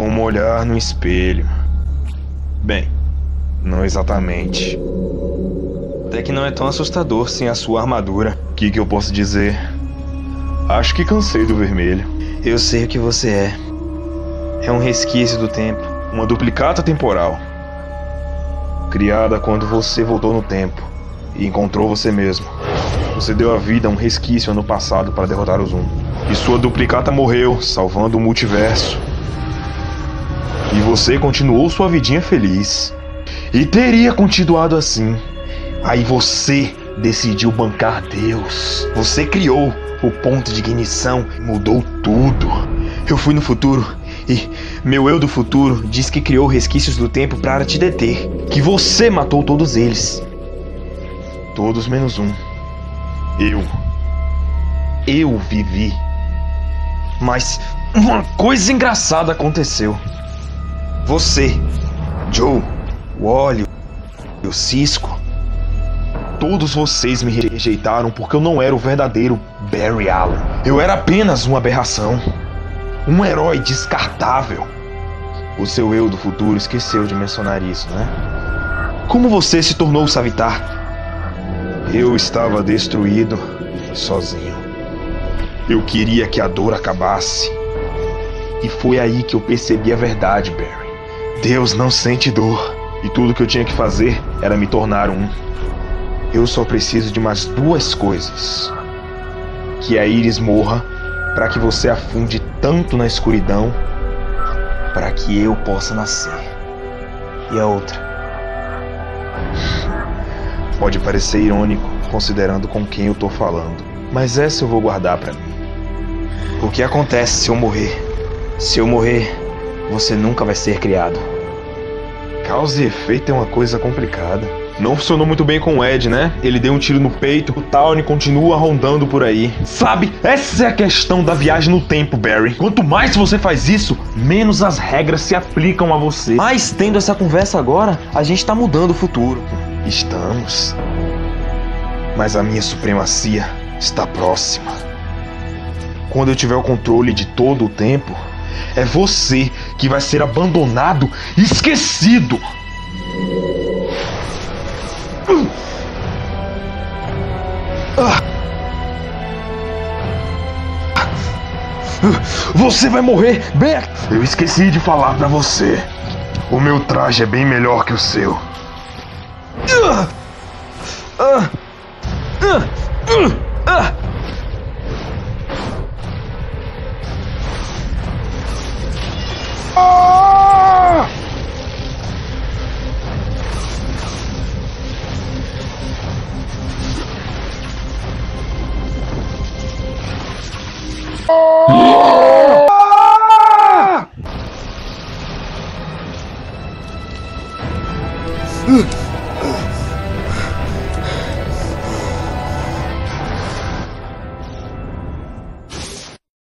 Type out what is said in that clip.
como olhar no espelho. Bem, não exatamente. Até que não é tão assustador sem a sua armadura. O que, que eu posso dizer? Acho que cansei do vermelho. Eu sei o que você é. É um resquício do tempo. Uma duplicata temporal. Criada quando você voltou no tempo e encontrou você mesmo. Você deu a vida a um resquício ano passado para derrotar o Zoom. E sua duplicata morreu, salvando o multiverso. E você continuou sua vidinha feliz. E teria continuado assim. Aí você decidiu bancar Deus. Você criou o ponto de ignição e mudou tudo. Eu fui no futuro e meu eu do futuro diz que criou resquícios do tempo para te deter. Que você matou todos eles. Todos menos um. Eu. Eu vivi. Mas uma coisa engraçada aconteceu. Você, Joe, o Óleo e o Cisco. Todos vocês me rejeitaram porque eu não era o verdadeiro Barry Allen. Eu era apenas uma aberração. Um herói descartável. O seu eu do futuro esqueceu de mencionar isso, né? Como você se tornou o Savitar? Eu estava destruído sozinho. Eu queria que a dor acabasse. E foi aí que eu percebi a verdade, Barry. Deus não sente dor. E tudo que eu tinha que fazer era me tornar um. Eu só preciso de mais duas coisas: que a Iris morra, para que você afunde tanto na escuridão, para que eu possa nascer. E a outra? Pode parecer irônico, considerando com quem eu tô falando, mas essa eu vou guardar para mim. O que acontece se eu morrer? Se eu morrer, você nunca vai ser criado. Causa e efeito é uma coisa complicada. Não funcionou muito bem com o Ed, né? Ele deu um tiro no peito, o Tawny continua rondando por aí. Sabe, essa é a questão da viagem no tempo, Barry. Quanto mais você faz isso, menos as regras se aplicam a você. Mas tendo essa conversa agora, a gente tá mudando o futuro. Estamos. Mas a minha supremacia está próxima. Quando eu tiver o controle de todo o tempo, é você que vai ser abandonado e esquecido. Você vai morrer, Bert! Eu esqueci de falar pra você. O meu traje é bem melhor que o seu. Ah! Ah! Ah!